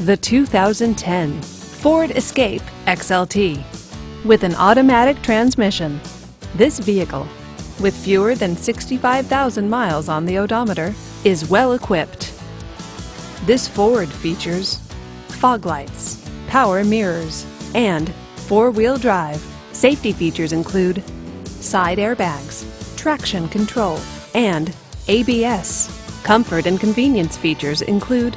The 2010 Ford Escape XLT. With an automatic transmission, this vehicle, with fewer than 65,000 miles on the odometer, is well equipped. This Ford features fog lights, power mirrors, and four-wheel drive. Safety features include side airbags, traction control, and ABS. Comfort and convenience features include